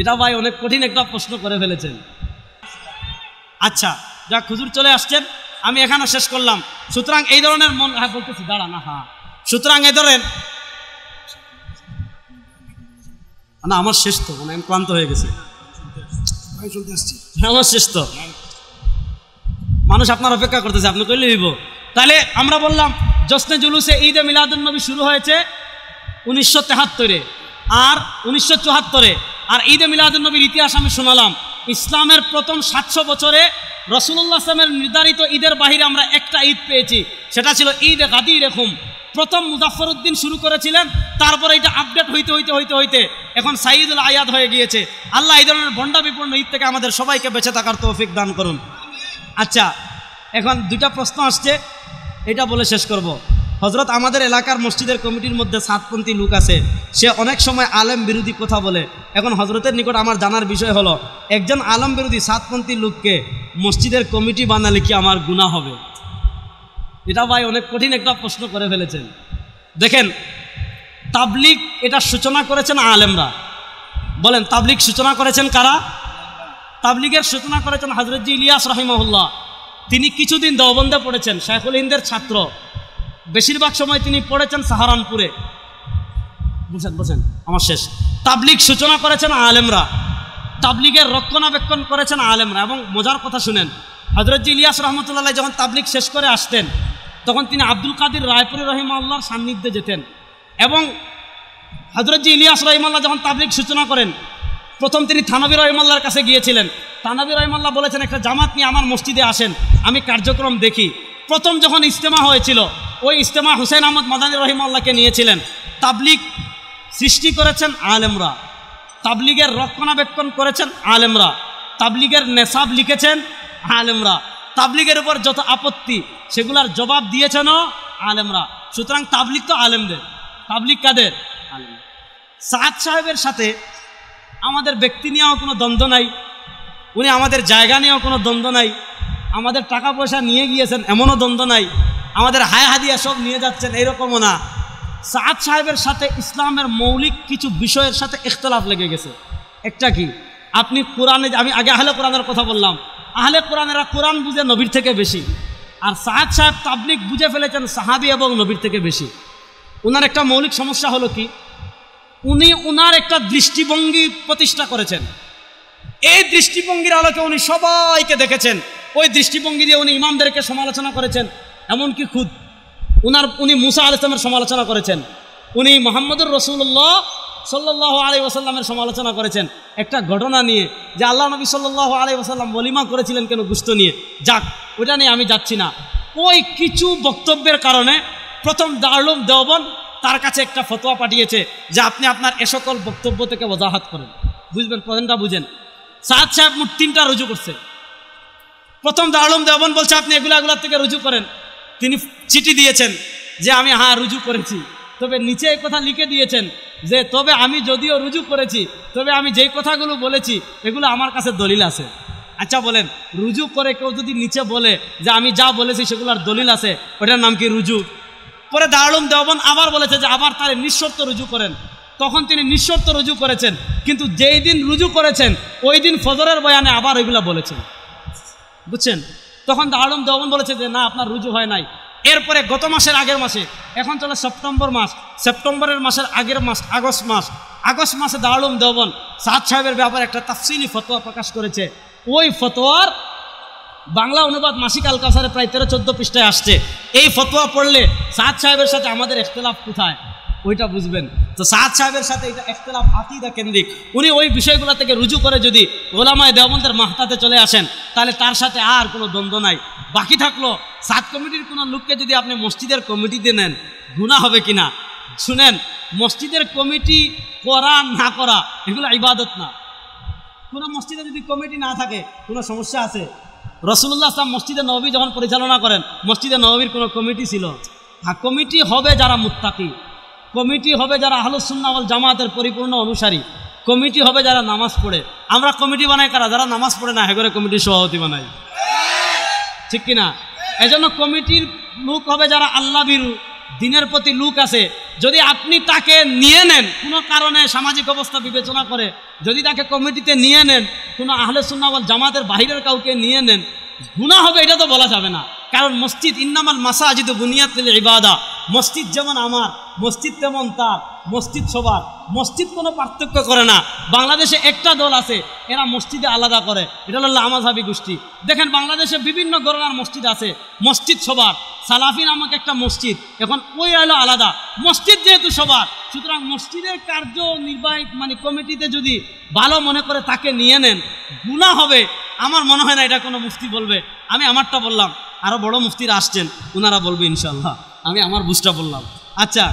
এটা ভাই অনেক কঠিন একটা প্রশ্ন করে ফেলেছেন। আচ্ছা যা খুজুর চলে আসছেন। আমি এখানে শেষ করলাম। সুতরাং এই ধরনের মন হ্যাঁ বলতেছি দাঁড়া না হ্যাঁ সুতরাং এই ধরেন না আমার শেষ তো মানে আমি ক্লান্ত হয়ে গেছে। হ্যাঁ, আমার শেষ তো। মানুষ আপনার অপেক্ষা করতেছে আপনি কইলে হইব। তাহলে আমরা বললাম জশ্নে জুলুসে ঈদে মিলাদুল নবী শুরু হয়েছে উনিশশো তেহাত্তরে। আর উনিশশো চুয়াত্তরে। আর ঈদে মিলাদুল নবীর ইতিহাস আমি শোনালাম। ইসলামের প্রথম সাতশো বছরে রসুল্লাহ আসলামের নির্ধারিত ঈদের বাহিরে আমরা একটা ঈদ পেয়েছি। সেটা ছিল ঈদ গাদি রেখুম প্রথম মুজাফর উদ্দিন শুরু করেছিলেন, তারপরে এটা আপডেট হইতে হইতে হইতে হইতে এখন সাইদুল আয়াদ হয়ে গিয়েছে। আল্লাহ এই ধরনের ভণ্ডা বিপন্ন ঈদ থেকে আমাদের সবাইকে বেঁচে থাকার তৌফিক দান করুন। আচ্ছা এখন দুটা প্রশ্ন আসছে, এটা বলে শেষ করব। হজরত আমাদের এলাকার মসজিদের কমিটির মধ্যে সাতপন্থী লোক আছে। সে অনেক সময় আলেম বিরোধী কথা বলে। এখন হজরতের নিকট আমার জানার বিষয় হলো, একজন আলম বিরোধী সাতপন্থী লোককে মসজিদের কমিটি বানালে কি আমার গুণা হবে? এটা ভাই অনেক কঠিন একটা প্রশ্ন করে ফেলেছেন। দেখেন তাবলিক এটা সূচনা করেছেন আলেমরা। বলেন তাবলিক সূচনা করেছেন কারা? তাবলিগের সূচনা করেছেন হজরতজি ইলিয়াস রহিমহুল্লাহ। তিনি কিছুদিন দেওবন্দে পড়েছেন, শাইখুল হিন্দের ছাত্র। বেশিরভাগ সময় তিনি পড়েছেন সাহারানপুরে। বুঝেন বুঝেন আমার শেষ। তাবলিক সূচনা করেছেন আলেমরা। তাবলিগের রক্ষণাবেক্ষণ করেছেন আলেমরা এবং মজার কথা শুনেন। হজরতজি ইলিয়াস রহমতুল্লাহ যখন তাবলিগ শেষ করে আসতেন, তখন তিনি আব্দুল কাদির রায়পুরি রহিম আল্লাহর সান্নিধ্যে যেতেন এবং হজরতজি ইলিয়াস রহিমাল্লাহ যখন তাবলিক সূচনা করেন, প্রথম তিনি থানবী রহিমাল্লার কাছে গিয়েছিলেন। থানবী রহিমাল্লাহ বলেছেন, একটা জামাত নিয়ে আমার মসজিদে আসেন, আমি কার্যক্রম দেখি। প্রথম যখন ইজতেমা হয়েছিল, ওই ইজতেমা হুসেন আহমদ মাদানী রহিমাল্লাহকে নিয়েছিলেন। তাবলিগ সৃষ্টি করেছেন আলেমরা। তাবলিগের রক্ষণাবেক্ষণ করেছেন আলেমরা। তাবলিগের নেশাব লিখেছেন আলেমরা। তাবলিগের উপর যত আপত্তি, সেগুলার জবাব দিয়েছেনও আলেমরা। সুতরাং তাবলিগ তো আলেমদের। তাবলিগ কাদের? আলেম। সাদ সাহেবের সাথে আমাদের ব্যক্তি নিয়েও কোনো দ্বন্দ্ব নাই। উনি আমাদের জায়গা নিয়েও কোনো দ্বন্দ্ব নাই। আমাদের টাকা পয়সা নিয়ে গিয়েছেন, এমনও দ্বন্দ্ব নাই। আমাদের হায় হাদিয়া সব নিয়ে যাচ্ছেন এইরকমও না। সাদ সাহেবের সাথে ইসলামের মৌলিক কিছু বিষয়ের সাথে ইখতলাফ লেগে গেছে। একটা কি? আপনি কোরআনে, আমি আগে আহলে কোরআনের কথা বললাম। আহলে কোরআনেরা কোরআন বুঝে নবীর থেকে বেশি। আর সাহাদ সাহেব তাবলিক বুঝে ফেলেছেন সাহাবি এবং নবীর থেকে বেশি। ওনার একটা মৌলিক সমস্যা হলো কি? উনি উনার একটা দৃষ্টিভঙ্গি প্রতিষ্ঠা করেছেন। এই দৃষ্টিভঙ্গির আলোকে উনি সবাইকে দেখেছেন। ওই দৃষ্টিভঙ্গি দিয়ে উনি ইমামদেরকে সমালোচনা করেছেন, এমনকি খুদ। উনার, উনি মুসা আল ইসলামের সমালোচনা করেছেন। উনি মোহাম্মদুর রসুল্লাহ সাল্লাহ আলী ওসাল্লামের সমালোচনা করেছেন। একটা ঘটনা নিয়ে, যে আল্লাহ নবী সাল্লাহ আলী ওসাল্লাম বলিমা করেছিলেন কেন গুস্ত নিয়ে? যাক ওটা নিয়ে আমি যাচ্ছি না। ওই কিছু বক্তব্যের কারণে প্রথম দারুম দেওবন তার কাছে একটা ফতোয়া পাঠিয়েছে যে আপনি আপনার এ সকল বক্তব্য থেকে ওজাহাত করেন। বুঝবেন প্রধানটা বুঝেন। সাদ সাহেব মোট তিনটা রুজু করছে। প্রথম দারুম দেওবন বলছে, আপনি এগুলা থেকে রুজু করেন। তিনি চিঠি দিয়েছেন যে, আমি হ্যাঁ রুজু করেছি। তবে নিচে এই কথা লিখে দিয়েছেন যে, তবে আমি যদিও রুজু করেছি, তবে আমি যেই কথাগুলো বলেছি, এগুলো আমার কাছে দলিল আছে। আচ্ছা বলেন, রুজু করে কেউ যদি নিচে বলে যে, আমি যা বলেছি, সেগুলোর দলিল আছে, ওটার নাম কি রুজু? পরে দারুম দেওবন আবার বলেছে যে, আবার তার নিঃশর্ত রুজু করেন। তখন তিনি নিঃশর্ত রুজু করেছেন, কিন্তু যেই দিন রুজু করেছেন, ওই দিন ফজরের বয়ানে আবার ওইগুলো বলেছেন। বুঝছেন? তখন দারুম দেওবন বলেছে যে, না, আপনার রুজু হয় নাই। এরপরে গত মাসের আগের মাসে, এখন চলে সেপ্টেম্বর মাস। সেপ্টেম্বরের মাসের আগের মাস, আগস্ট মাস। আগস্ট মাসে দারুম দেওবন সাদ সাহেবের ব্যাপারে একটা তাফসিলি ফতোয়া প্রকাশ করেছে। ওই ফতোয়ার বাংলা অনুবাদ মাসিক আল কাসারে প্রায় তেরো চোদ্দ পৃষ্ঠায় আসছে। এই ফতোয়া পড়লে সাদ সাহেবের সাথে আমাদের এখতলাফ কোথায়? ওইটা বুঝবেন। তো সাদ সাহেবের সাথে এটা এখতলাফ আকিদা কেন্দ্রিক। উনি ওই বিষয়গুলো থেকে রুজু করে যদি ওলামায় দেওবন্দের মাহতাতে চলে আসেন, তাহলে তার সাথে আর কোনো দ্বন্দ্ব নাই। বাকি থাকল সাত কমিটির কোনো লোককে যদি আপনি মসজিদের কমিটিতে নেন গুণা হবে কিনা? শুনেন, মসজিদের কমিটি করা না করা, এগুলো ইবাদত না। কোনো মসজিদে যদি কমিটি না থাকে, কোনো সমস্যা আছে? রসুল্লাহ আসলাম মসজিদে নবী যখন পরিচালনা করেন, মসজিদে নবীর কোনো কমিটি ছিল? হ্যাঁ কমিটি হবে যারা মুত্তাকি। কমিটি হবে যারা আহলুসুন্নাওয়াল জামাতের পরিপূর্ণ অনুসারী। কমিটি হবে যারা নামাজ পড়ে। আমরা কমিটি বানাই কারা? যারা নামাজ পড়ে না হেগরে কমিটির সভাপতি বানাই। ঠিক কিনা? এজন্য কমিটির লোক হবে যারা আল্লাহ বিরু দিনের প্রতি লুক আছে। যদি আপনি তাকে নিয়ে নেন, কোনো কারণে সামাজিক অবস্থা বিবেচনা করে, যদি তাকে কমিটিতে নিয়ে নেন, কোনো আহলে সুন্নাওয়াল জামাতের বাহিরের কাউকে নিয়ে নেন গুণা হবে, এটা তো বলা যাবে না। কারণ মসজিদ ইন্নামাল মাসাজিদ বুনিয়াত ইবাদা। মসজিদ যেমন আমার, মসজিদ তেমন তার, মসজিদ সবার। মসজিদ কোনো পার্থক্য করে না। বাংলাদেশে একটা দল আছে, এরা মসজিদে আলাদা করে। এটা হলো আমাজাবি গোষ্ঠী। দেখেন বাংলাদেশে বিভিন্ন গণনার মসজিদ আছে, মসজিদ সবার। সালাফি নামক একটা মসজিদ, এখন ওই হলো আলাদা। মসজিদ যেহেতু সবার, সুতরাং মসজিদের কার্য নির্বাহী মানে কমিটিতে যদি ভালো মনে করে তাকে নিয়ে নেন গুণা হবে। আমার মনে হয় না এটা কোনো মুফতি বলবে। আমি আমারটা বললাম। আরও বড় মুফতিরা আসছেন ওনারা বলবে ইনশাল্লাহ আমি আমার বুঝটা বললাম। আচ্ছা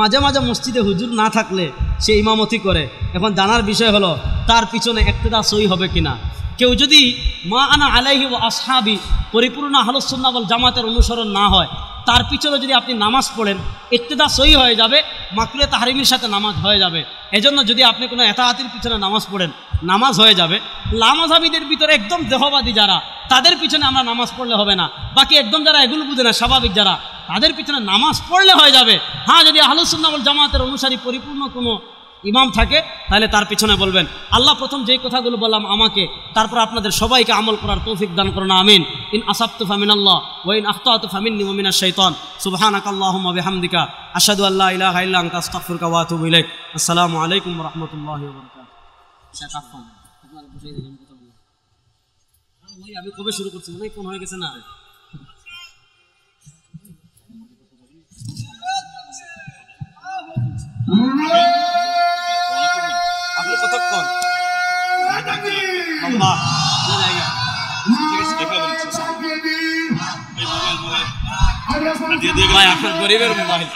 মাঝে মাঝে মসজিদে হুজুর না থাকলে সে ইমামতি করে। এখন জানার বিষয় হলো, তার পিছনে একটেদা সই হবে কিনা? কেউ যদি মা আনা আলাইহি ও আসহাবি পরিপূর্ণ আহলুসুন্নাবল জামাতের অনুসরণ না হয়, তার পিছনে যদি আপনি নামাজ পড়েন ইত্তেদা সই হয়ে যাবে মাকরুলে তাহারিমির সাথে নামাজ হয়ে যাবে। এজন্য যদি আপনি কোনো এতাহাতির পিছনে নামাজ পড়েন, নামাজ হয়ে যাবে। লামাজাবিদের ভিতরে একদম দেহবাদী যারা, তাদের পিছনে আমরা নামাজ পড়লে হবে না। বাকি একদম যারা এগুলো বুঝে না, স্বাভাবিক যারা, তাদের পিছনে নামাজ পড়লে হয়ে যাবে। হ্যাঁ যদি আহলুসুন্নাবল জামাতের অনুসারী পরিপূর্ণ কোনো ইমাম থাকে, তাহলে তার পিছনে বলবেন, আল্লাহ প্রথম যেই কথাগুলো বললাম আমাকে, তারপর আপনাদের সবাইকে আমল করার তৌফিক দান করুন, আমিন। ইন আসাবতু ফামিন আল্লাহ ওয়াইন আখতাতু ফামিন্নি ওয়া মিনাশ শাইতান। সুবহানাক আল্লাহুম্মা বিহামদিকা। আশহাদু আল্লা ইলাহা আসসালামু আলাইকুম রাহমাতুল্লাহি আফফান আপনারা বসে দেখেন কথা বলুন। আমি কবে শুরু করছি? মনে হয় ফোন হয়ে গেছে না। আপনি কতক্ষণ ভাই আপনার গরিবের মোবাইল।